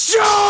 Show!